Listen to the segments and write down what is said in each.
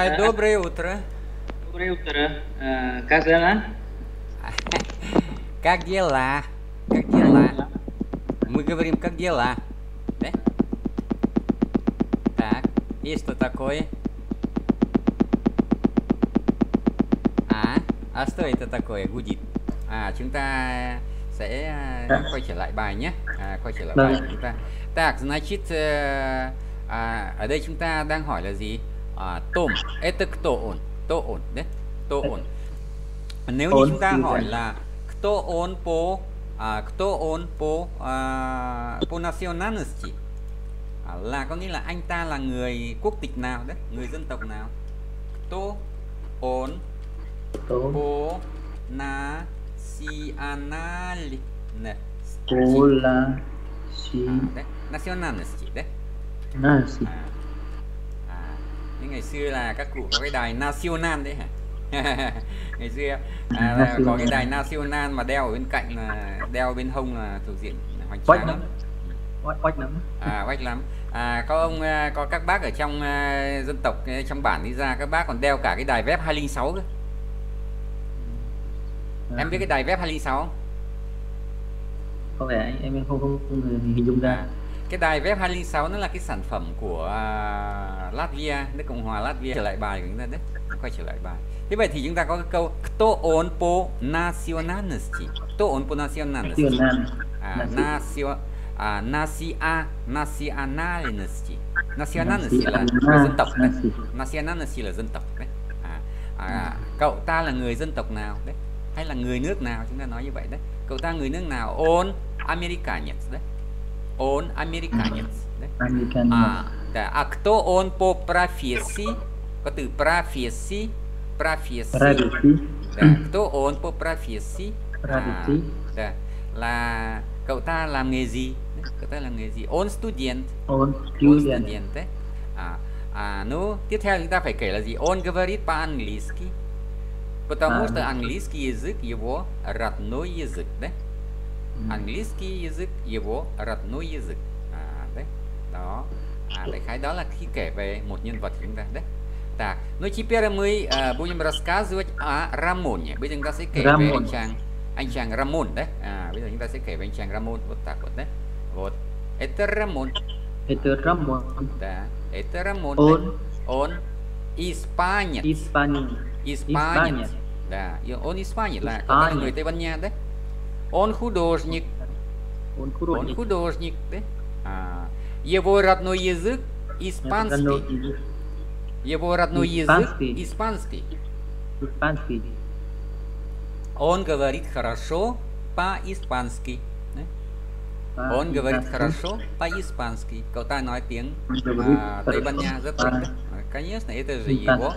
А, доброе утро. Доброе утро. А, Как дела? Как дела? Как дела? Мы говорим, как дела? Да? Так, и что такое? À, à, что это такое? Гудит. Chúng ta sẽ quay trở lại bài nhé. À, quay trở lại bài của chúng ta. Так, значит, э, à, ở đây chúng ta đang hỏi là gì? à, tôm etek to on to on đấy to on nếu như chúng ta hỏi là kto on po à, kto on po à, po nationality à, là có nghĩa là anh ta là người quốc tịch nào đấy người dân tộc nào? Kto on po na si anali nè Pola si nationality đấy à, nhưng ngày xưa là các cụ có cái đài national đấy hả? ngày xưa à, là có cái đài national mà đeo ở bên cạnh là đeo bên hông là thuộc diện hoành tráng lắm. Quách lắm. À oách lắm. À có ông à, có các bác ở trong à, dân tộc à, trong bản đi ra các bác còn đeo cả cái đài vép 206 cơ. Em biết cái đài vép 206 không? Có vẻ anh em không không, không hình dung ra. À, cái đài vép 206 nó là cái sản phẩm của à, Latvia nước cộng hòa Latvia. Trở lại bài của chúng ta đấy. Quay trở lại bài. Thế vậy thì chúng ta có cái câu Kto on po on po nationality Tiêu Nam à, nasio à, nationality là, dân tộc đấy. Nationality là dân tộc đấy. À, à, cậu ta là người dân tộc nào đấy? Hay là người nước nào? Chúng ta nói như vậy đấy. Cậu ta người nước nào? On Americanец đấy on Americanец đấy American à, да. а кто он по профессии từ профессии профессии Radisi да. кто он по профессии à, Radisi да. là cậu ta làm nghề gì cậu ta làm nghề gì on student On on Student student đấy à, à ну tiếp theo chúng ta phải kể là gì он говорит по-английски потому À. что английский язык его родной язык đấy английский язык его родной язык à, đấy đó à, đại khái đó là khi kể về một nhân vật của chúng ta đấy Так, ну теперь мы э, будем рассказывать о Рамоне. Bây giờ chúng ta sẽ kể về Ramon. anh chàng anh chàng Ramon đấy. À, bây giờ chúng ta sẽ kể về anh chàng Ramon вот так вот đấy. Вот. Это Рамон. Это Ramon Да, это Рамон. Он Он испанец. Испанец. Испанец. Да, и он испанец ta là Испанец. người Tây Ban Nha đấy. Он художник. Он Он художник художник, да? А, его родной язык испанский. Его родной язык Испанский. испанский. Он говорит хорошо по-испански. да? Он говорит хорошо по-испански. Cậu ta nói tiếng à, Tây Ban Nha rất tốt. Конечно, это же его,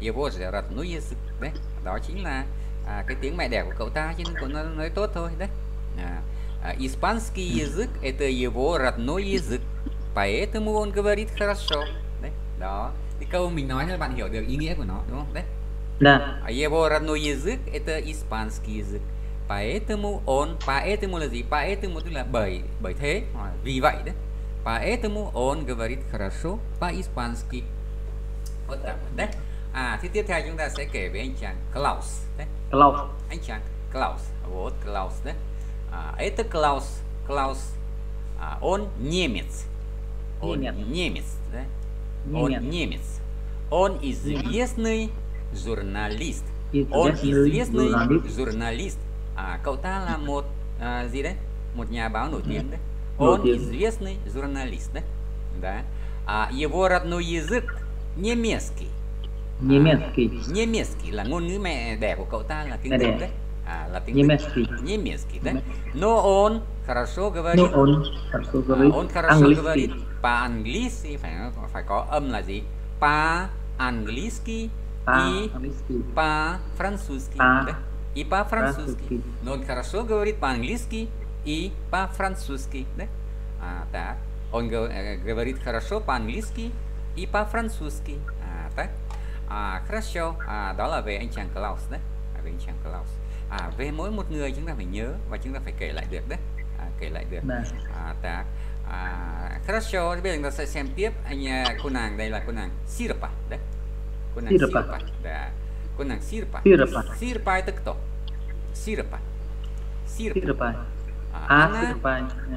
его же родной язык. Đấy. Đó chính là à, cái tiếng mẹ đẻ của cậu ta cho nên cậu nó nói tốt thôi đấy. À, а, Испанский язык это его родной язык. Поэтому он говорит хорошо. Đấy. Đó. Thì câu mình nói cho bạn hiểu được ý nghĩa của nó đúng không? Đấy. Да А его родной язык это испанский язык. Поэтому он, поэтому là gì? Поэтому tức là bởi bởi thế, hoặc là vì vậy đấy. Поэтому он говорит хорошо по-испански. Вот так вот, đấy. À, thì tiếp theo chúng ta sẽ kể về anh chàng Klaus đấy. Anh chàng Klaus. Вот Klaus đấy. А, это Klaus. Klaus. А, он немец. Он Немец. немец, да? Он Немец. Он известный журналист. Известный Он известный журналист. журналист. À, cậu ta là một à, gì đấy? Một nhà báo nổi tiếng đấy. Nổi Он известный журналист, да? Да. А его родной язык немецкий. Немецкий Немецкий là ngôn ngữ mẹ đẻ của cậu ta là tiếng Đức đấy. À, là tiếng. Немецкий Немецкий, да? Но он хорошо Но говорит он хорошо говорит он хорошо говорит по-английски phải phải có âm là gì? По-английски и по-французски. И по-французски. французски. Но он хорошо говорит по-английски и по-французски. Да? А, так. Он го- говорит хорошо по-английски и по-французски. À, так. À, хорошо. À, đó là về anh chàng Klaus đấy. À, về anh chàng Klaus. À, về mỗi một người chúng ta phải nhớ và chúng ta phải kể lại được đấy. À, kể lại được. Да À, так. À, хорошо, bây giờ chúng ta sẽ xem tiếp anh à, cô nàng đây là cô nàng Sirpa đấy. Cô nàng Sirpa. Sirpa. Đã. Cô nàng Sirpa. Sirpa. Sirpa это кто? Sirpa. Sirpa. Sirpa. À, A Anna Sirpa.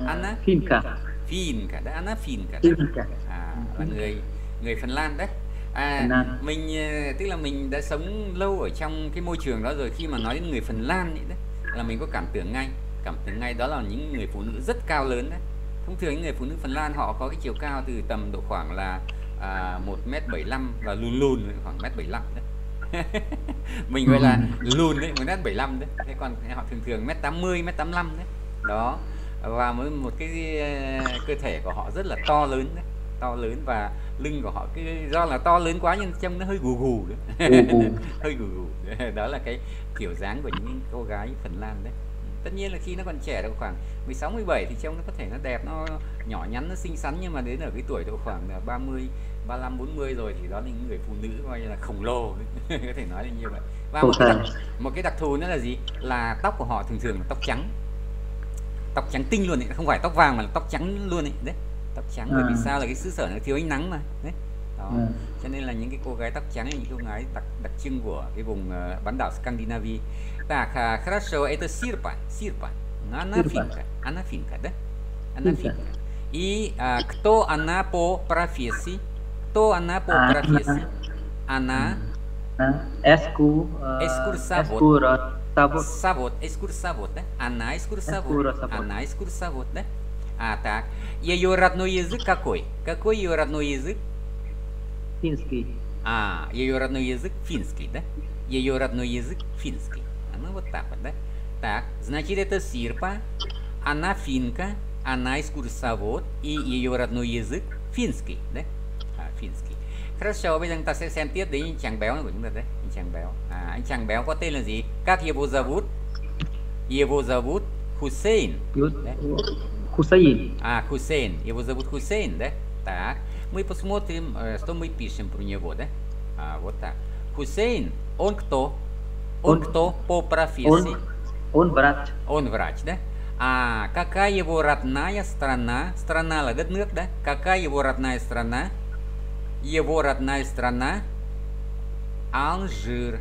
Anna? Finka. Finka, đấy, Anna Finka. Đấy. Finka. À, là người người Phần Lan đấy. À, mình ờ, tức là mình đã sống lâu ở trong cái môi trường đó rồi. Khi mà nói đến người Phần Lan ấy đấy là mình có cảm tưởng ngay. Cảm tưởng ngay đó là những người phụ nữ rất cao lớn đấy. Thông thường những người phụ nữ Phần Lan họ có cái chiều cao từ tầm độ khoảng là à, 1m75 và lùn lùn khoảng 1m75 đấy. Mình gọi là lùn đấy 1m75 đấy. Thế còn họ thường thường 1m80 1m85 đấy. Đó. Và với một cái ờ, cơ thể của họ rất là to lớn đấy to lớn và lưng của họ cái do là to lớn quá nhưng trông nó hơi gù gù đấy. Hơi gù gù. Đó là cái kiểu dáng của những cô gái Phần Lan đấy. Tất nhiên là khi nó còn trẻ độ khoảng 16 17 thì trông nó có thể nó đẹp nó nhỏ nhắn nó xinh xắn nhưng mà đến ở cái tuổi độ khoảng là 30 35 40 rồi thì đó là những người phụ nữ coi như là khổng lồ. Có thể nói là như vậy. Và một cái, đặc, một cái đặc thù nữa là gì? Là tóc của họ thường thường là tóc trắng. Tóc trắng tinh luôn ấy không phải tóc vàng mà là tóc trắng luôn ấy đấy tóc trắng bởi vì À. sao là cái xứ sở nó thiếu ánh nắng mà đấy đó Ừ. cho nên là những cái cô gái tóc trắng là những cô gái đặc đặc trưng của cái vùng ờ, bán đảo Scandinavia. Так, а, хорошо, это Сирпа, Сирпа. Ну, Она Сирпа. финка, она финка, да? Она Финка. финка. И а, кто она по профессии? Кто она по А, профессии? Она À, Escu. ờ, Excursavot. Excursavot. Савод, экскурсовод, да? Она экскурсовод. Экскурсовод. Она экскурсовод, да? А, так. Ее родной язык какой? Какой ее родной язык? Finsky. А, ее родной язык финский, да? Ее родной язык финский. А, Ну вот так вот, да? Так, значит это Сирпа, она финка, она экскурсовод, и ее родной язык финский, да? À, финский. Хорошо, bây giờ chúng ta sẽ xem tiếp đến chàng béo này của chúng ta đấy, anh chàng béo. À, anh chàng béo có tên là gì? Các его зовут? Его зовут Hussein. Да? Хусаин. А, Хусейн. Его зовут Хусейн, да? Так. Мы посмотрим, э, что мы пишем про него, да? А, вот так. Хусейн, он кто? Он, Он- кто по профессии? Он, он врач. Он врач, да? А какая его родная страна? Страна là đất nước, да? Какая его родная страна? Его родная страна? Алжир.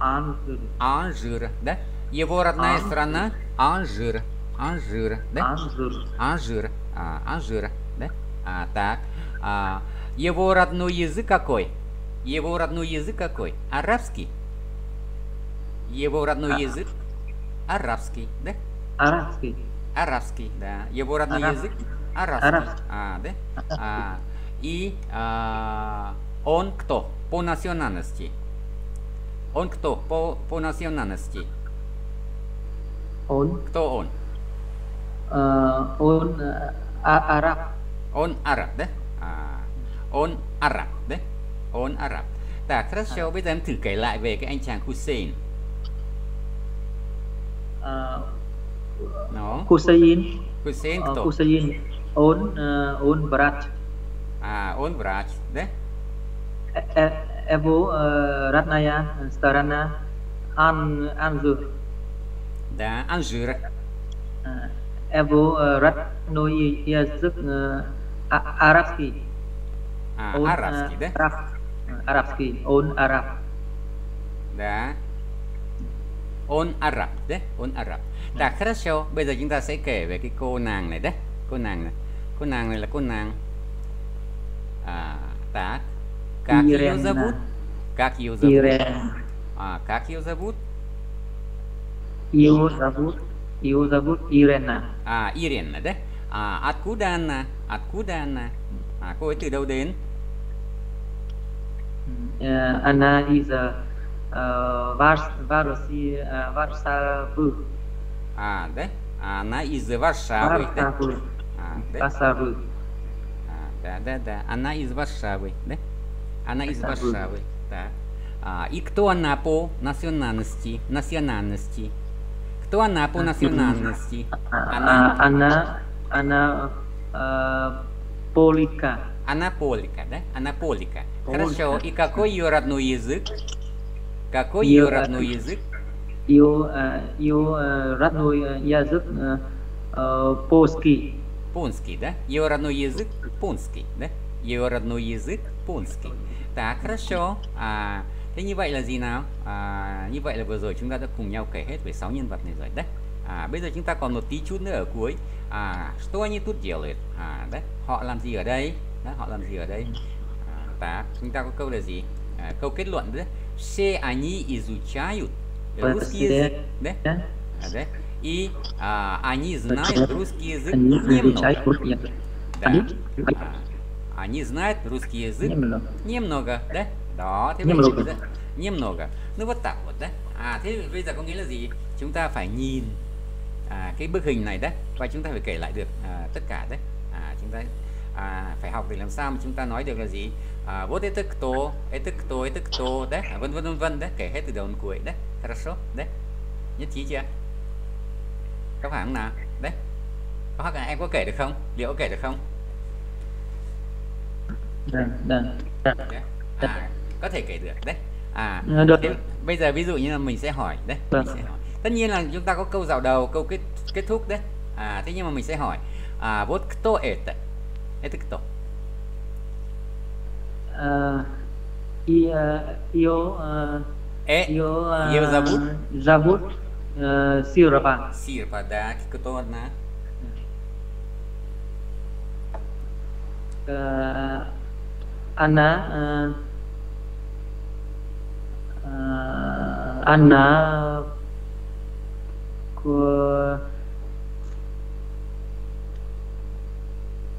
Анжир. Алжир, да? Его родная Алжир. страна? Алжир. Алжир, да? Анжир. Анжир. А, Анжир, да? А, так. А, его родной язык какой? Его родной язык какой? Арабский. Его родной А. язык арабский, да? Арабский. Арабский, да. Его родной Арабский. язык арабский. Арабский. А, да? А, и а, он кто? По национальности. Он кто? По, по национальности. Он. Кто он? Ờ, on uh, ờ, Arab. On Arab đấy. À, on Arab đấy. On Arab. Tả Khrushchev cho ờ. bây giờ em thử kể lại về cái anh chàng Hussein. Uh, nó. Hussein. Hussein uh, Hussein. On uh, on Brat. À on Brat đấy. E, Evo Ratnaya Starana An Anjur đã Anjur. Ờ, Его э, родной язык э, а- арабский. А, Он, э, арабский, да? араб. Ờ, Арабский. Он араб. Да. Он араб, да? Он араб. Так, хорошо, bây giờ chúng ta sẽ kể về cái cô nàng này đấy. Cô nàng này. Cô nàng này là cô nàng à, так. Как ее Ирена. зовут? Как ее зовут? Ирен. А, как ее зовут? Его зовут, его зовут Ирена. À, Irene đấy. À, откуда она? Откуда она? À, cô ấy từ đâu đến? Она из э, Варси- э, Варшавы. À, đấy. À, она из Варшавы, да? Варшавы. À, đấy. Варшавы. À, да, да, да. Она из Варшавы, да? Она из Варшавы. Варшавы, да. А, и кто она по национальности? Национальности. Кто она по национальности? А- Она, а- Она, она э, полика. она полика, да? Она полика. Полика. Хорошо. И какой ее родной язык? Какой ее родной язык? Ее, э, ее э, родной язык э, польский. пунский, да? Его родной язык пунский, да? Его родной язык пунский. Так, хорошо. À, thế như vậy là gì nào? À, như vậy là vừa rồi chúng ta đã cùng nhau kể hết về sáu nhân vật này rồi đấy. À, bây giờ chúng ta còn một tí chút nữa ở cuối. À, что они тут делают? À, đấy, họ làm gì ở đây? Đấy, họ làm gì ở đây? À, так, chúng ta có câu là gì? À, câu kết luận đấy. Все они изучают русский язык, да? А, да? И а, они знают русский язык Они немного. изучают русский язык. Да. Они? А, они знают русский язык Немного. немного, да? Đó, thế Немного. bây giờ немного. Ну вот так вот, да? À thế bây giờ có nghĩa là gì? Chúng ta phải nhìn à, cái bức hình này đấy và chúng ta phải kể lại được à, tất cả đấy. À chúng ta à, phải học để làm sao mà chúng ta nói được là gì? À, вот это кто, это кто, это кто, đấy, à, vân vân vân vân đấy, kể hết từ đầu đến cuối đấy. Хорошо, đấy. Nhất trí chưa? Có phải không nào? Đấy. Có hoặc là em có kể được không? Liệu có kể được không? Vâng, vâng. Đấy. À, có thể kể được đấy. À, Ờ, được. thế bây giờ ví dụ như là mình sẽ hỏi đấy, Vâng. mình sẽ hỏi. Tất nhiên là chúng ta có câu dạo đầu, câu kết kết thúc đấy. À, thế nhưng mà mình sẽ hỏi à, вот кто это? Это кто? Ờ, и, ờ, Ее, ờ, Э, ее, ờ, Ее зовут? зовут э, Сирова. Сирпа, да, кто она? Э, Она она của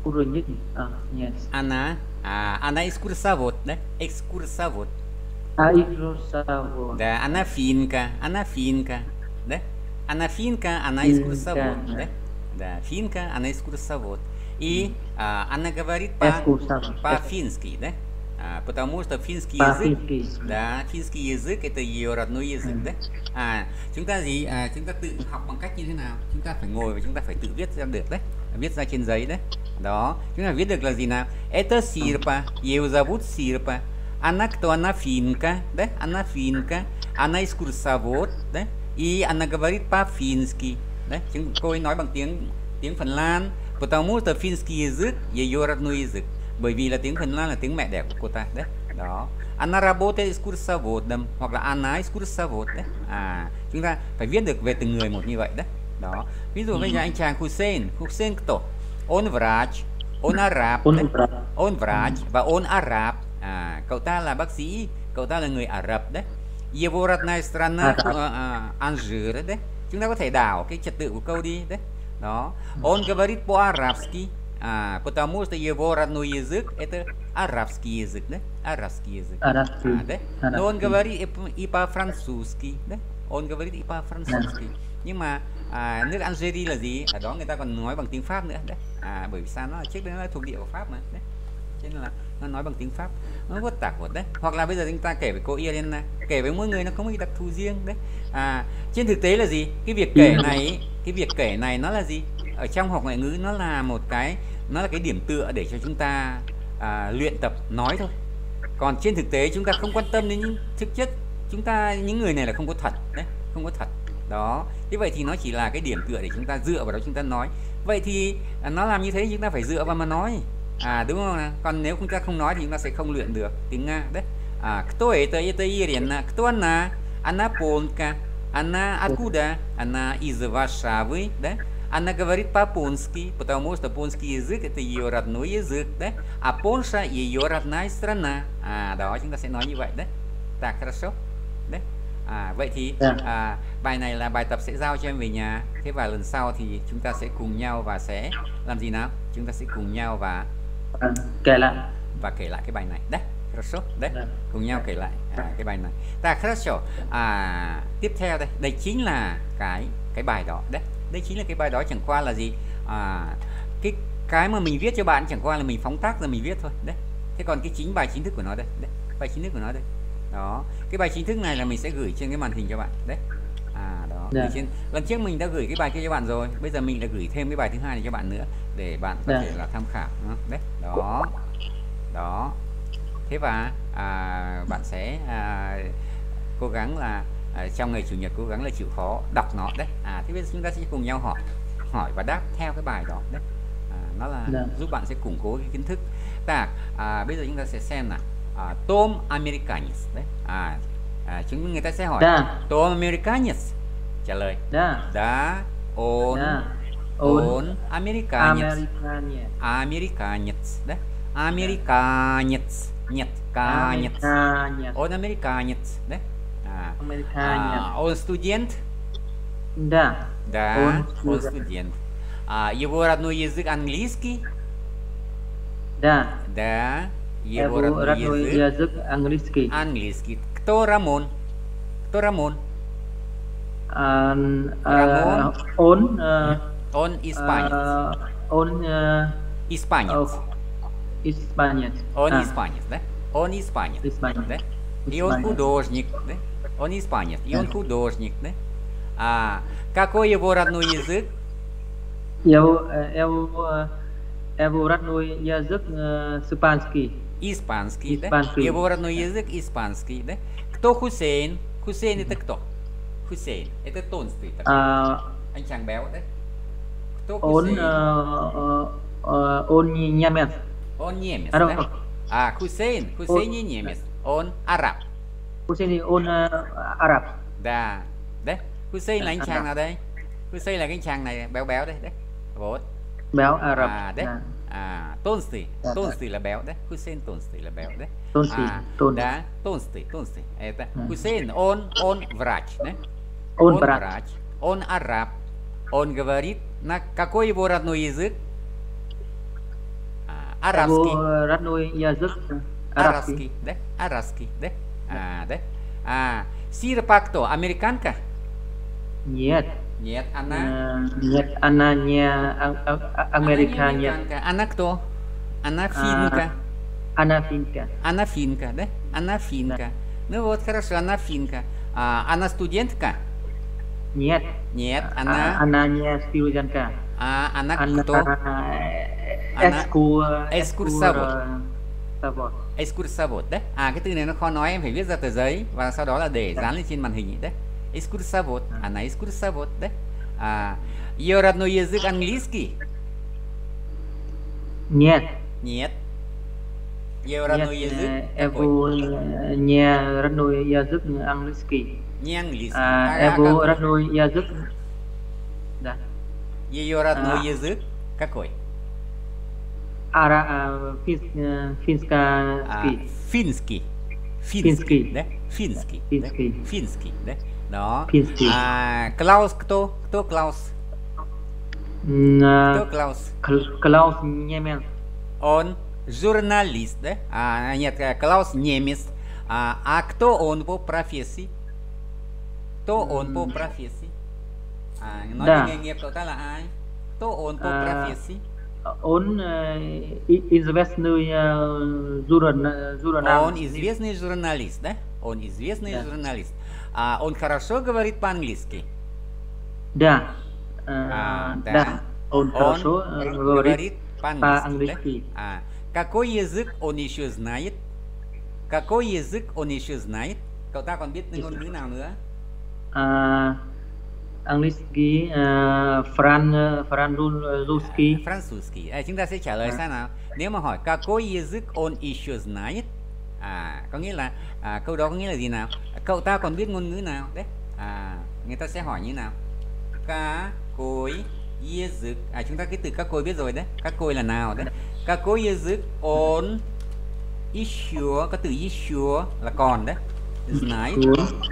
Курунит? А, нет. Она, а, она экскурсовод, да? Экскурсовод. А Игрусаво. Да, она финка, она финка, да? Она финка, она экскурсовод, да. да? Да, финка, она экскурсовод. И а, она говорит по- Экскурсовод. по-фински, да? А, потому что финский язык, По-фински. да, финский язык это ее родной язык, Ừ. đấy. À, chúng ta gì? À, chúng ta tự học bằng cách như thế nào? Chúng ta phải ngồi và chúng ta phải tự viết ra được đấy, viết ra trên giấy đấy. Đó, chúng ta viết được là gì nào? Это Сирпа, ее зовут Сирпа. Она кто? Она финка, да? Она финка. Она экскурсовод, да? И она говорит по-фински, да? Chúng cô ấy nói bằng tiếng tiếng Phần Lan. Потому что финский язык ее родной язык. bởi vì là tiếng Phần Lan là tiếng mẹ đẻ của cô ta đấy. Đó. Anna Rabote Skursavodam hoặc là Anna Skursavot đấy. À chúng ta phải viết được về từng người một như vậy đấy. Đó. Ví dụ bây giờ anh chàng Hussein Hussein tổ on vrach on arab on vrach. Và on arab. À cậu ta là bác sĩ cậu ta là người Ả Rập đấy. Yevoratnai strana à, à. à, Anjir đấy chúng ta có thể đảo cái trật tự của câu đi đấy. Đó. On gavarit po arabski А, потому что его родной язык это арабский язык, да? Арабский язык. Арабский. А, да? Но он Арабский. говорит и, по- и по-французски, да? Он говорит и по-французски. Nhưng mà à, nước Algeria là gì? Ở đó người ta còn nói bằng tiếng Pháp nữa đấy. À, bởi vì sao nó là trước đây nó là thuộc địa của Pháp mà. Đấy. Cho nên là nó nói bằng tiếng Pháp. Nó rất tạc của đấy. Hoặc là bây giờ chúng ta kể về cô Irena, kể với mỗi người nó có một cái đặc thù riêng đấy. À, trên thực tế là gì? Cái việc kể này, ý, cái việc kể này nó là gì? Ở trong học ngoại ngữ nó là một cái nó là cái điểm tựa để cho chúng ta à, luyện tập nói thôi còn trên thực tế chúng ta không quan tâm đến những thực chất chúng ta những người này là không có thật đấy không có thật đó thế vậy thì nó chỉ là cái điểm tựa để chúng ta dựa vào đó chúng ta nói vậy thì à, nó làm như thế chúng ta phải dựa vào mà nói à đúng không nào? còn nếu chúng ta không nói thì chúng ta sẽ không luyện được tiếng nga đấy à кто это это Ирина кто она она полка она откуда она из Варшавы да она говорит по-польски, потому что польский язык это ее родной язык, да? А Польша ее родная страна. À đó chúng ta sẽ nói như vậy đấy. Так, хорошо. Đấy. À vậy thì Dạ. à, bài này là bài tập sẽ giao cho em về nhà. Thế và lần sau thì chúng ta sẽ cùng nhau và sẽ làm gì nào? Chúng ta sẽ cùng nhau và Vâng, kể lại. và kể lại cái bài này. Đấy. Хорошо. Đấy. Dạ. Cùng nhau kể lại à, cái bài này. Так, хорошо. À tiếp theo đây, đây chính là cái cái bài đó. Đấy. Đây chính là cái bài đó chẳng qua là gì? À cái cái mà mình viết cho bạn chẳng qua là mình phóng tác ra mình viết thôi. Đấy. Thế còn cái chính bài chính thức của nó đây. Đấy. Bài chính thức của nó đây. Đó. Cái bài chính thức này là mình sẽ gửi trên cái màn hình cho bạn. Đấy. À đó. Dạ. Trên lần trước mình đã gửi cái bài kia cho bạn rồi. Bây giờ mình đã gửi thêm cái bài thứ hai này cho bạn nữa để bạn có Dạ. thể là tham khảo. Đấy. Đó. Đó thế và à, bạn sẽ à, cố gắng là Ờ, trong ngày chủ nhật cố gắng là chịu khó đọc nó đấy. À thế bây giờ chúng ta sẽ cùng nhau hỏi hỏi và đáp theo cái bài đó đấy. À, nó là yeah. giúp bạn sẽ củng cố cái kiến thức. Ta à, bây giờ chúng ta sẽ xem là à, tôm americanis đấy. À, à chúng người ta sẽ hỏi dạ. da. tôm americanis. Trả lời. Dạ. Da da on on, on americanis. Americanis. Americanis đấy. Americanis. Nhật. Ca nhật. On americanis đấy. Да? А, Американец. а, он студент? Да. Да, Он он студент. А, его родной язык английский? Да. Да. Его Его родной родной язык язык английский. английский. Кто Рамон? Кто Рамон? А, а, Рамон. Он э, Он испанец. э, он э, Испанец. испанец. Он А, испанец, да? Он испанец. Испанец. да? И он художник, да? Он испанец, и он художник, да? А какой его родной язык? Его, э, его, э, его родной язык э, испанский. Испанский, да? Испанский. Его родной язык испанский, да? Кто Хусейн? Хусейн это кто? Хусейн, это толстый такой, А, anh chàng béo đấy. Кто он, Хусейн? э, он не немец. Он немец, да? А, Хусейн, Хусейн не немец, он араб. Hussein он э, араб. Да, đấy. Hussein là anh À, chàng à. nào đây? Hussein là cái anh chàng này béo béo đây, đấy. Bố. Béo араб. À, đấy. Да. À, Толстый. Да, да. Толстый là béo đấy. Hussein Толстый là béo đấy. Толстый, А, толстый. да, Толстый, Толстый. Это Да. Хусейн, он, он врач, да? Он врач. Он араб. Он говорит, на какой его родной язык? А, арабский. Его родной язык э, арабский. Арабский, да? Арабский, да? А, да? А, Сирпа кто? Американка? Нет. Нет, она... Э, Нет, она не а- а- а- американка. Она кто? Она финка. Она финка. Она финка, да? Она финка. Ну вот, хорошо, она финка. А, она студентка? Нет. Нет, она... Она не студентка. А, она Она кто? э, Она экскур- экскурсовод. экскур- совод. Excursavot đấy. À cái từ này nó khó nói em phải viết ra tờ giấy và sau đó là để dán lên trên màn hình đấy. Excursavot, она excursavot đấy. А ее родной язык английский? Нет. Нет. Ее Нет, родной э, язык какой? его э, не родной язык английский. Не английский. А, А, а его какой? родной язык да. Ее родной а. язык какой? Ара, а, финс- э, А, финский. Финский. да? Финский. Финский. Да? Финский, да? Đó. Финский. А Клаус кто? Кто Клаус? М, Кто э, Клаус? Кл- Клаус немец. Он журналист, да? А, нет, э, Клаус немец. А, а кто он по профессии? Кто он по профессии? Nói Да. về nghề nghiệp cậu ta là ai? Кто он по профессии? Он э, известный э, журна- журналист. Он известный журналист, да? Он известный Да. журналист. А он хорошо говорит по-английски. Да. Э, А, да. да. Он хорошо э, говорит. по-английски. по-английски. да? А, какой язык он еще знает? Какой язык он еще знает? Cậu ta còn biết ngôn ngữ nào nữa? Э, английский, э, фран, французский. Французский. À, chúng ta sẽ trả lời À. sao nào? Nếu mà hỏi какой язык он еще знает? À, có nghĩa là à, câu đó có nghĩa là gì nào? Cậu ta còn biết ngôn ngữ nào? Đấy. À, người ta sẽ hỏi như nào? Какой язык? À, chúng ta cái từ какой biết rồi đấy. Какой là nào đấy. Какой язык он еще? Có từ еще là còn đấy. Знает.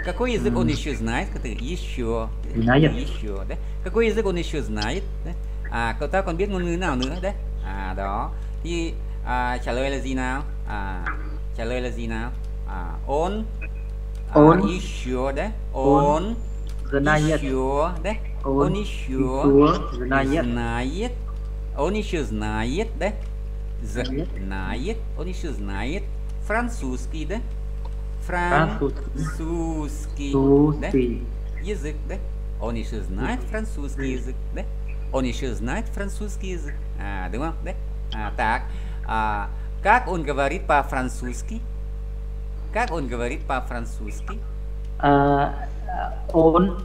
Какой язык он еще знает? Еще. Знает. Еще, đấy. Какой язык он еще знает? Đấy. À, cậu ta còn biết ngôn ngữ nào nữa đấy? À, đó. Thì à, trả lời là gì nào? À, trả lời là gì nào? À, он à, Он. еще, đấy. Он Он Знает. еще, đấy. Он Он еще знает. Он еще знает, да? Знает. Он еще знает французский, да? Французский. Французский. да? Язык, да? Он еще знает французский язык, да? Он еще знает французский язык. А, không? Đấy. À, так. А, как он говорит по-французски? Как он говорит по-французски? А, он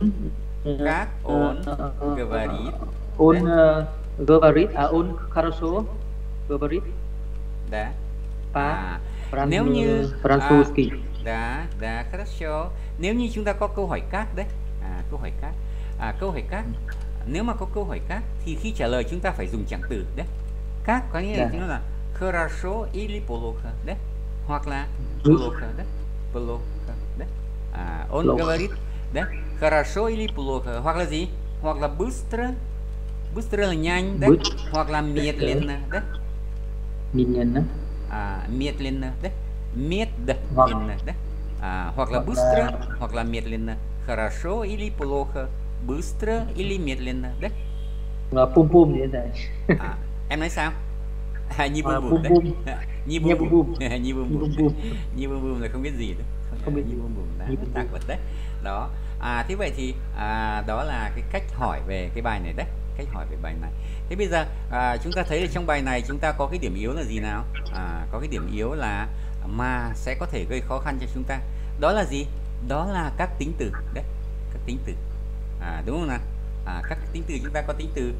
э, Как он э, э, говорит? он да? э, говорит, а он хорошо говорит да по à, фран- nếu như французский. Đã, đã, хорошо. Nếu như chúng ta có câu hỏi khác đấy, à, câu hỏi khác, à, câu hỏi khác. Nếu mà có câu hỏi khác thì khi trả lời chúng ta phải dùng trạng từ đấy. Khác có nghĩa là Dạ. chúng là хорошо или плохо đấy, hoặc là Ừ. плохо đấy, плохо đấy. À, он Плохо. говорит, đấy, хорошо или плохо, hoặc là gì? Hoặc là bыстро, bыстро là nhanh đấy, Bыстро. hoặc là медленно đấy. Медленно. à, медленно đấy медленно Hoặc- đấy à, hoặc là hoặc быстро là- hoặc là медленно хорошо или плохо быстро или медленно đấy Và pum pum thì thế này. à, em nói sao à, như À, bum bum bum đấy bum. như Như bum bum bum bum. như bum Như bum bum bum. như bum bum là không biết gì đấy Không biết như gì. bum bum là Như bum tạc bum. vật đấy đó à thế vậy thì à, đó là cái cách hỏi về cái bài này đấy cách hỏi về bài này thế bây giờ à, chúng ta thấy là trong bài này chúng ta có cái điểm yếu là gì nào à, có cái điểm yếu là mà sẽ có thể gây khó khăn cho chúng ta. Đó là gì? Đó là các tính từ. Đấy các tính từ. À, đúng không nào? À, các tính từ chúng ta có tính từ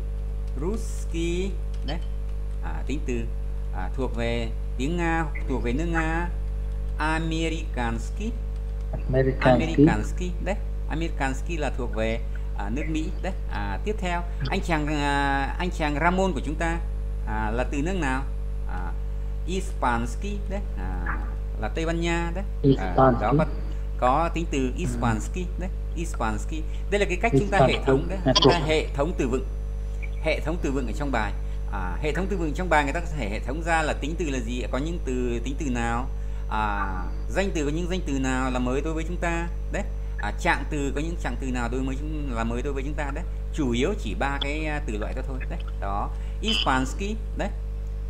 ruski. Đấy à, tính từ à, thuộc về tiếng Nga thuộc về nước Nga. Amerikansky. Americanski. Amerikansky. Đấy Amerikansky là thuộc về à, nước Mỹ. Đấy à, tiếp theo anh chàng à, anh chàng Ramon của chúng ta à, là từ nước nào? À, Ispansky đấy. À, là Tây Ban Nha đấy. À, đó có có tính từ Ispansky đấy Ispansky. Đây là cái cách chúng ta hệ thống đấy. Chúng ta hệ thống từ vựng. Hệ thống từ vựng ở trong bài. À, hệ thống từ vựng trong bài người ta có thể hệ thống ra là tính từ là gì có những từ tính từ nào? À, danh từ có những danh từ nào là mới đối với chúng ta đấy? À, trạng từ có những trạng từ nào đối với chúng là mới đối với chúng ta đấy? Chủ yếu chỉ ba cái à, từ loại đó thôi đấy. Đó. Ispansky đấy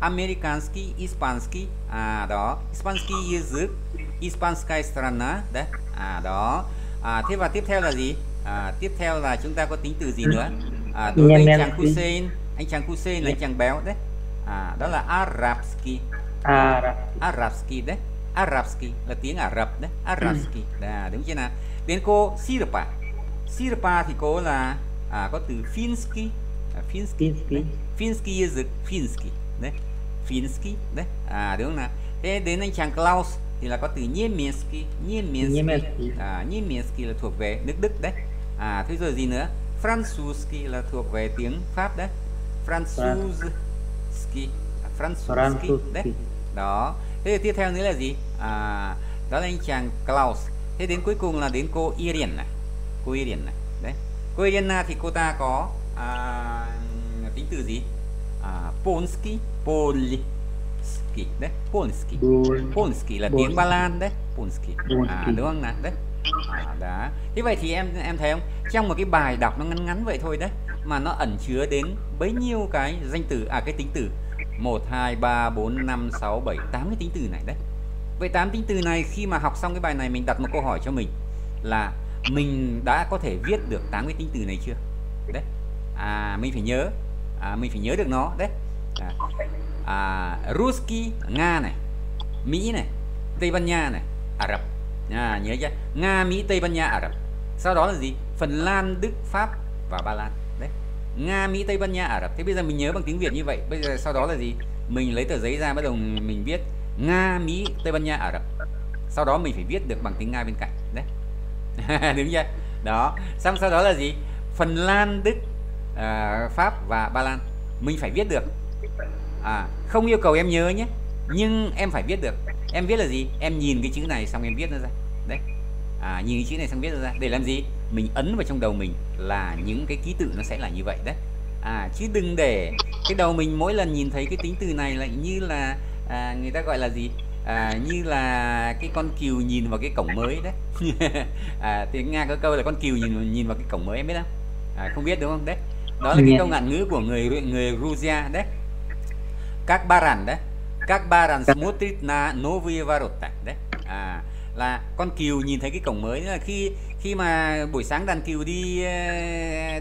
Amerikansky, Ispansky à đó Ispansky язык Ispanskая страна đấy à đó à, thế và tiếp theo là gì à, tiếp theo là chúng ta có tính từ gì nữa à, đối với anh chàng Yemensky. Hussein anh chàng Hussein là anh chàng béo đấy à, đó là Arabsky Arab. Arabsky đấy Arabsky là tiếng Ả Rập đấy Arabsky à, đúng chưa nào đến cô Sirpa Sirpa thì cô là à, có từ Finsky à, Finsky Finsky. đấy. Finsky язык Finsky đấy Finsky đấy. À đúng không nào? Thế đến anh chàng Klaus thì là có từ Niemiecki Niemiecki à, Niemiecki là thuộc về nước Đức đấy. À thế rồi gì nữa? Franzuski là thuộc về tiếng Pháp đấy. Franzuzski à, Franzuzski đấy. Đó. Thế thì tiếp theo nữa là gì? À, đó là anh chàng Klaus. Thế đến cuối cùng là đến cô Irene này. Cô Irene này. Đấy. Cô Irene thì cô ta có à, tính từ gì? À, Polski Polski đấy Polski. Polski là tiếng Ba Lan đấy Polski à, đúng không nào? Đấy à, đó. Thế vậy thì em em thấy không? Trong một cái bài đọc nó ngắn ngắn vậy thôi đấy mà nó ẩn chứa đến bấy nhiêu cái danh từ? À cái tính từ. 1 2 3 4 5 6 7 8 cái tính từ này đấy vậy 8 tính từ này khi mà học xong cái bài này mình đặt một câu hỏi cho mình là mình đã có thể viết được 8 cái tính từ này chưa? Đấy à mình phải nhớ. À, mình phải nhớ được nó đấy à, à, Ruski Nga này Mỹ này Tây Ban Nha này Ả Rập. À, nhớ chưa? Nga Mỹ Tây Ban Nha Ả Rập. Sau đó là gì? Phần Lan Đức Pháp và Ba Lan. Đấy. Nga Mỹ Tây Ban Nha Ả Rập. Thế bây giờ mình nhớ bằng tiếng Việt như vậy. Bây giờ sau đó là gì? Mình lấy tờ giấy ra bắt đầu mình viết Nga Mỹ Tây Ban Nha Ả Rập. Sau đó mình phải viết được bằng tiếng Nga bên cạnh. Đấy. Đúng chưa? Đó. Xong sau đó là gì? Phần Lan Đức à, Pháp và Ba Lan. Mình phải viết được à, không yêu cầu em nhớ nhé. Nhưng em phải viết được em viết là gì? Em nhìn cái chữ này xong em viết nó ra. Đấy. À, nhìn cái chữ này xong viết nó ra. Để làm gì? Mình ấn vào trong đầu mình là những cái ký tự nó sẽ là như vậy đấy. À chứ đừng để cái đầu mình mỗi lần nhìn thấy cái tính từ này lại như là à, người ta gọi là gì? À, như là cái con cừu nhìn vào cái cổng mới đấy. À, tiếng nga có câu là con cừu nhìn nhìn vào cái cổng mới em biết không? À, không biết đúng không? Đấy. Đó là cái câu ngạn ngữ của người người Georgia đấy các baran đấy các baran смотрит на новые ворота đấy à là con cừu nhìn thấy cái cổng mới Nghĩa là khi khi mà buổi sáng đàn cừu đi ờ,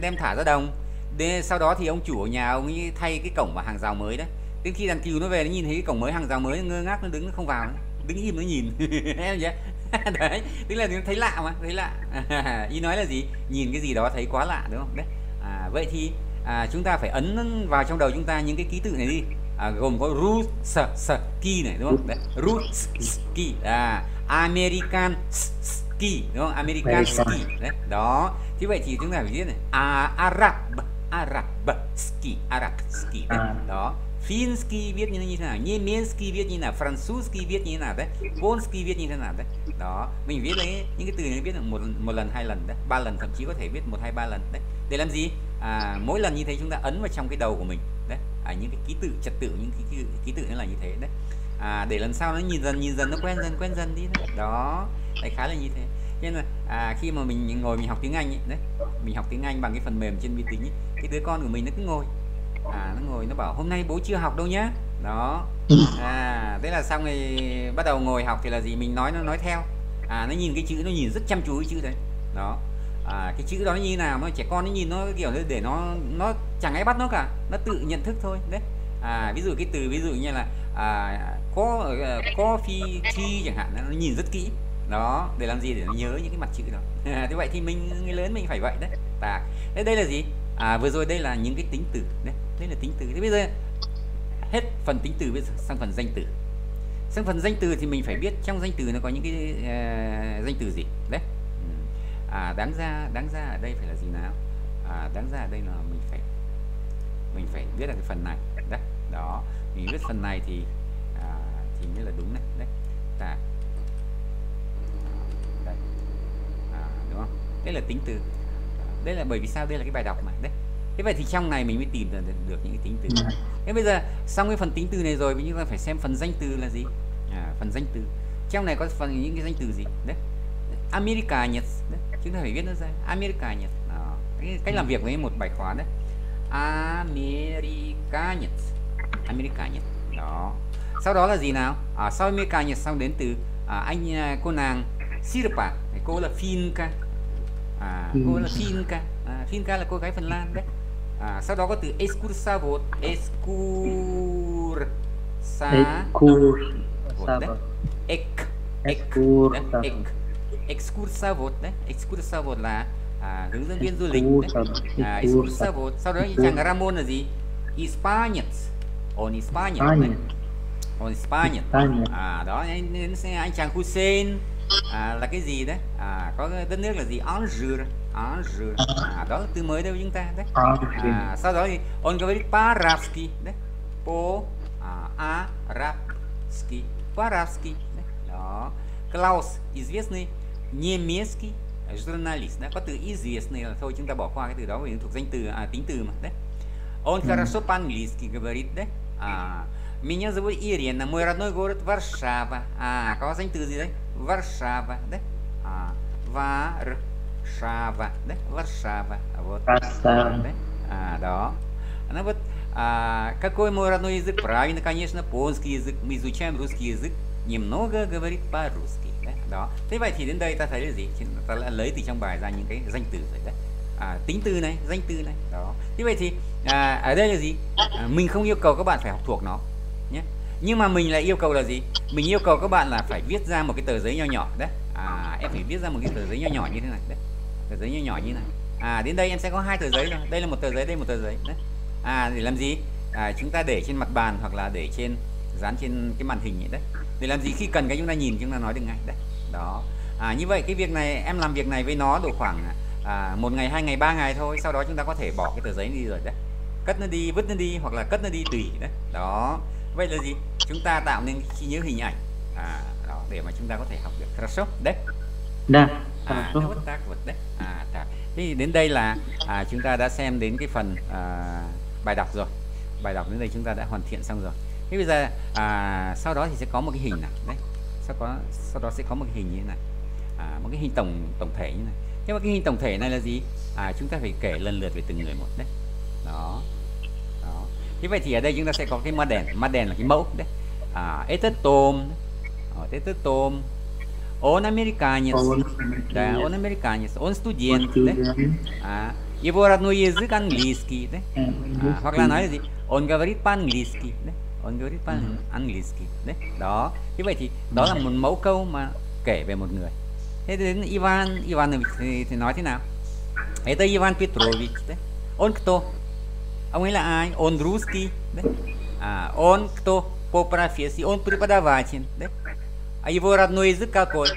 đem thả ra đồng để sau đó thì ông chủ ở nhà ông ấy thay cái cổng và hàng rào mới đấy đến khi đàn cừu nó về nó nhìn thấy cái cổng mới hàng rào mới ngơ ngác nó đứng nó không vào nữa. đứng im nó nhìn em chưa đấy tức là nó thấy lạ mà thấy lạ ý nói là gì nhìn cái gì đó thấy quá lạ đúng không đấy à, vậy thì à, chúng ta phải ấn vào trong đầu chúng ta những cái ký tự này đi à, gồm có Ruski này đúng không? Đấy, Ruski à American ski đúng không? American ski đấy đó. Như vậy thì chúng ta phải viết này à, Arab Arab ski Arab ski đấy. À. đó Finsky viết như thế nào, Niemiecki viết như thế nào, Franzuski viết như thế nào đấy, Polski viết như thế nào đấy. Đó, mình viết lấy những cái từ này viết được một một lần, hai lần đấy, ba lần thậm chí có thể viết một hai ba lần đấy. Để làm gì? À, mỗi lần như thế chúng ta ấn vào trong cái đầu của mình đấy, à, những cái ký tự trật tự những cái ký, ký tự nó là như thế đấy. À, để lần sau nó nhìn dần nhìn dần nó quen dần quen dần đi đấy. Đó, đại khái là như thế. Nên là à, khi mà mình ngồi mình học tiếng Anh ấy, đấy mình học tiếng Anh bằng cái phần mềm trên vi tính ấy, cái đứa con của mình nó cứ ngồi. À nó ngồi nó bảo hôm nay bố chưa học đâu nhá. Đó. À thế là xong rồi bắt đầu ngồi học thì là gì? Mình nói nó nói theo. À nó nhìn cái chữ nó nhìn rất chăm chú cái chữ đấy. Đó. À, cái chữ đó nó như nào? Nó trẻ con nó nhìn nó kiểu để nó nó chẳng ai bắt nó cả nó tự nhận thức thôi đấy. À, ví dụ cái từ ví dụ như là à, có ờ, coffee tea chẳng hạn nó nhìn rất kỹ. Đó để làm gì để nó nhớ những cái mặt chữ đó. Thế vậy thì mình người lớn mình phải vậy đấy. Tà. thế đây là gì? À, vừa rồi đây là những cái tính từ đấy. Đây là tính từ. Thế bây giờ hết phần tính từ sang phần danh từ. Sang phần danh từ thì mình phải biết trong danh từ nó có những cái uh, danh từ gì đấy. Ừ. À đáng ra đáng ra ở đây phải là gì nào? À, đáng ra ở đây là mình phải mình phải biết là cái phần này. Đấy đó. Mình biết phần này thì à, thì mới là đúng này. Đấy ta. Đây. À, đúng không? Đây là tính từ. Đây là bởi vì sao? Đây là cái bài đọc mà. Đấy. Thế vậy thì trong này mình mới tìm được, được những cái tính từ. Này. thế bây giờ xong cái phần tính từ này rồi thì chúng ta phải xem phần danh từ là gì. À, phần danh từ. Trong này có phần những cái danh từ gì? Đấy. America Nhật. Đấy. chúng ta phải viết nó ra. America Nhật. Đó. Cái cách làm việc với một bài khóa đấy. America Nhật America Nhật đó. Sau đó là gì nào? À, sau America Nhật xong đến từ à, anh à, cô nàng Sirpa. Cô là Finka à, cô là Finka à, Finka là cô gái Phần Lan đấy. À, sau đó có từ excursavot excur sa đấy. Ek ek ek excursavot đấy. Excursavot là à, hướng dẫn viên du lịch đấy à, excursavot sau đó chàng Ramon là gì Hispanias on Hispanias đấy on Hispanias à đó anh, anh chàng Hussein à, là cái gì đấy à, có đất nước là gì Alger Alger à, đó là từ mới đâu chúng ta đấy à, sau đó thì on говорит по-арабски đấy по а, арабски по-арабски đấy. đó Klaus известный немецкий журналист да, có từ известный là thôi chúng ta bỏ qua cái từ đó vì thuộc danh từ à, tính từ mà đấy он хорошо по-английски говорит đấy à, меня зовут Ирина мой родной город Варшава à có danh từ gì đấy Варшава, да? А, Варшава, да? Варшава. Вот. Варшава. Да? А, да. Ну вот, а, какой мой родной язык? Правильно, конечно, польский язык. Мы изучаем русский язык. Немного говорит по-русски. Đó. Thế vậy thì đến đây ta thấy là gì? Ta đã lấy từ trong bài ra những cái danh từ rồi đấy. À, tính từ này, danh từ này. Đó. Thế vậy thì à, ở đây là gì? À, mình không yêu cầu các bạn phải học thuộc nó nhé nhưng mà mình lại yêu cầu là gì mình yêu cầu các bạn là phải viết ra một cái tờ giấy nho nhỏ đấy à em phải viết ra một cái tờ giấy nho nhỏ như thế này đấy tờ giấy nho nhỏ như thế này à đến đây em sẽ có hai tờ giấy rồi đây là một tờ giấy đây một tờ giấy đấy à để làm gì à, chúng ta để trên mặt bàn hoặc là để trên dán trên cái màn hình vậy đấy để làm gì khi cần cái chúng ta nhìn chúng ta nói được ngay đấy đó à, như vậy cái việc này em làm việc này với nó độ khoảng à, một ngày hai ngày ba ngày thôi sau đó chúng ta có thể bỏ cái tờ giấy đi rồi đấy cất nó đi vứt nó đi hoặc là cất nó đi tùy đấy đó vậy là gì chúng ta tạo nên trí nhớ hình ảnh à, đó, để mà chúng ta có thể học được хорошо đấy да à, nó bất tác vật đấy à, thì đến đây là à, chúng ta đã xem đến cái phần à, bài đọc rồi bài đọc đến đây chúng ta đã hoàn thiện xong rồi thế bây giờ à, sau đó thì sẽ có một cái hình này đấy sau có sau đó sẽ có một cái hình như thế này à, một cái hình tổng tổng thể như này thế mà cái hình tổng thể này là gì à, chúng ta phải kể lần lượt về từng người một đấy đó như vậy thì ở đây chúng ta sẽ có cái model model là cái mẫu đấy à, этот том вот этот том он американец да он американец он студент да? а, его родной язык английский да? à, hoặc là nói là gì он говорит по-английски đấy Он говорит по-английски đấy đó. Như vậy thì đó là một mẫu câu mà kể về một người. Thế đến Ivan Ivanovich thì, thì nói thế nào? Это Ivan Petrovich đấy. Он кто ông ấy là ai? On rусский đấy. À он кто по профессии он преподаватель đấy. А его родной язык какой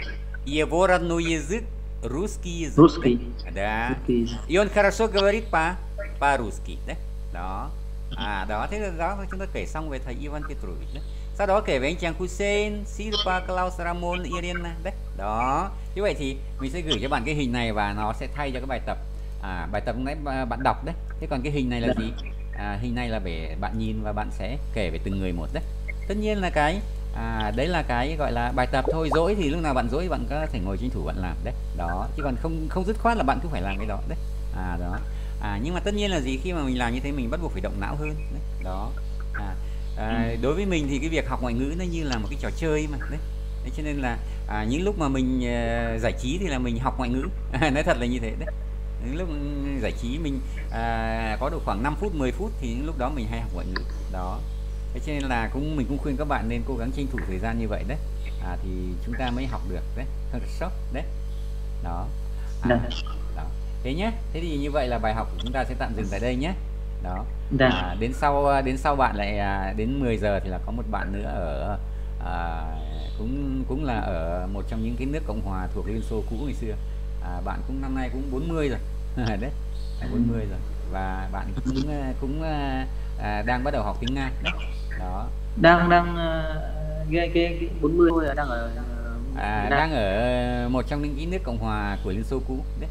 его родной язык русский язык Русский. да Rусский язык. и он хорошо говорит по по русски đấy. Đó à đó thế là đó chúng ta kể xong về thầy Ivan Petrovich đấy. Sau đó kể về anh chàng Hussein Sirpa Klaus Ramon Irena đấy. Đó. Như vậy thì mình sẽ gửi cho bạn cái hình này và nó sẽ thay cho cái bài tập. À, bài tập nãy bạn đọc đấy. Thế còn cái hình này là gì? À, hình này là để bạn nhìn và bạn sẽ kể về từng người một đấy. Tất nhiên là cái à, đấy là cái gọi là bài tập thôi dỗi thì lúc nào bạn dỗi bạn có thể ngồi tranh thủ bạn làm đấy. Đó chứ còn không không dứt khoát là bạn cứ phải làm cái đó đấy. À đó à nhưng mà tất nhiên là gì khi mà mình làm như thế mình bắt buộc phải động não hơn đấy đó. À, à, đối với mình thì cái việc học ngoại ngữ nó như là một cái trò chơi mà đấy. Thế cho nên là à, những lúc mà mình ờ, giải trí thì là mình học ngoại ngữ. Nói thật là như thế đấy. Những lúc giải trí mình à, có được khoảng 5 phút 10 phút thì những lúc đó mình hay học ngoại ngữ đó. Thế cho nên là cũng mình cũng khuyên các bạn nên cố gắng tranh thủ thời gian như vậy đấy. À, thì chúng ta mới học được đấy. Hơi sốc đấy. Đó. À, Dạ. Thế nhé thế thì như vậy là bài học của chúng ta sẽ tạm dừng tại đây nhé đó. Dạ. à, đến sau đến sau bạn lại à, đến 10 giờ thì là có một bạn nữa ở à, cũng cũng là ở một trong những cái nước cộng hòa thuộc Liên Xô cũ ngày xưa. À, bạn cũng năm nay cũng 40 rồi. Đấy. Là 40 rồi. Và bạn cũng à, cũng à, à, đang bắt đầu học tiếng Nga. Đấy đó. Đang đang cái cái, cái 40 thôi là đang ở à, đang ở một trong những cái nước cộng hòa của Liên Xô cũ. Đấy